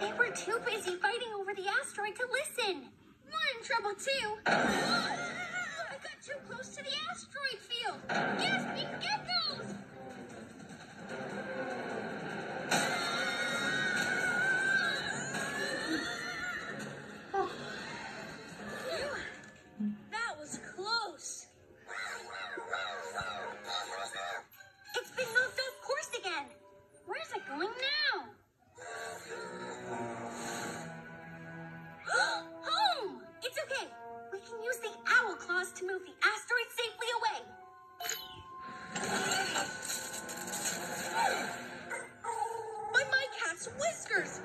They were too busy fighting over the asteroid to listen. In trouble too. I got too close to can use the owl claws to move the asteroid safely away. But my cat's whiskers!